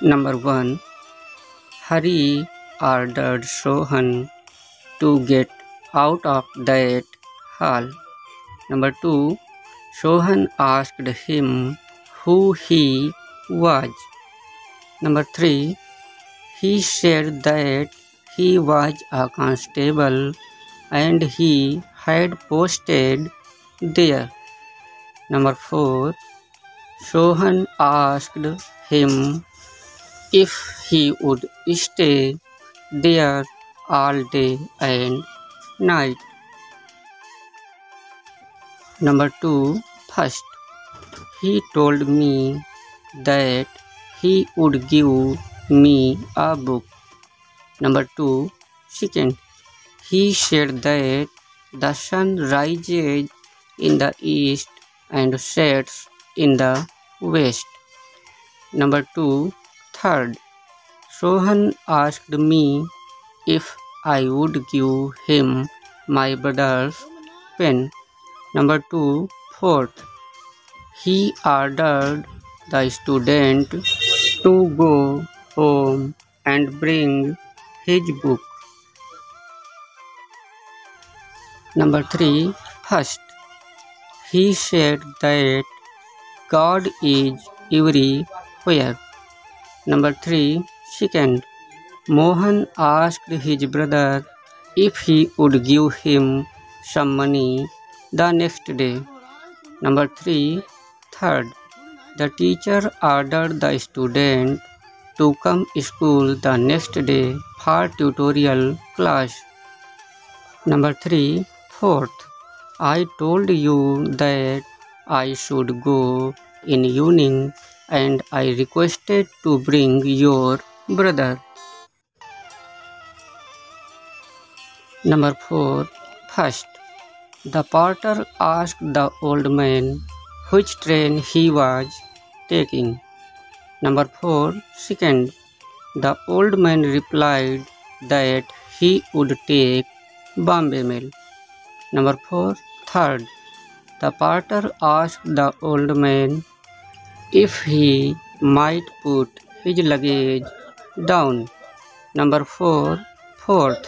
Number 1. Hari ordered Sohan to get out of that hall. Number 2. Sohan asked him who he was. Number 3. He said that he was a constable and he had posted there. Number 4. Sohan asked him if he would stay there all day and night. Number 2. First, he told me that he would give me a book. Number 2. Second, he said that the sun rises in the east and sets in the west. Number 2. Third, Sohan asked me if I would give him my brother's pen. Number two, fourth, he ordered the student to go home and bring his book. Number three, first, he said that God is everywhere. Number 3. Second, Mohan asked his brother if he would give him some money the next day. Number 3. Third, the teacher ordered the student to come school the next day for tutorial class. Number 3. Fourth, I told you that I should go in evening and I requested to bring your brother. Number 4. First, the porter asked the old man which train he was taking. Number 4. Second, the old man replied that he would take Bombay Mail. Number 4. Third, the porter asked the old man if he might put his luggage down. Number 4. Fourth,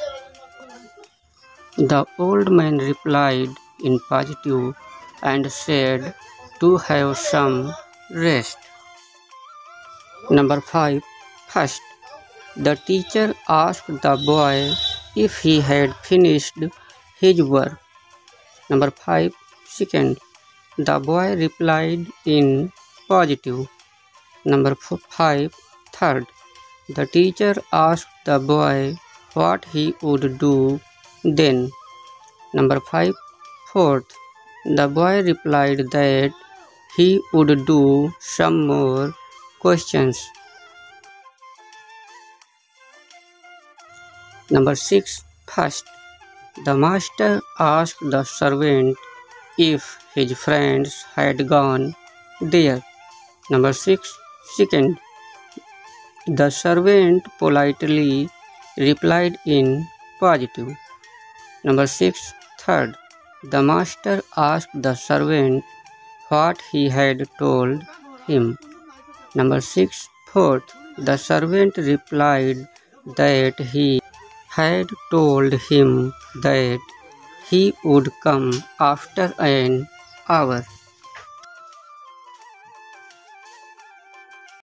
the old man replied in positive and said to have some rest. Number 5. First, the teacher asked the boy if he had finished his work. Number 5. Second, the boy replied in positive. Number 5. Third, the teacher asked the boy what he would do then. Number 5. Fourth, the boy replied that he would do some more questions. Number 6. First, the master asked the servant if his friends had gone there. Number 6. Second, the servant politely replied in positive. Number 6. Third, the master asked the servant what he had told him. Number 6. Fourth, the servant replied that he had told him that he would come after an hour.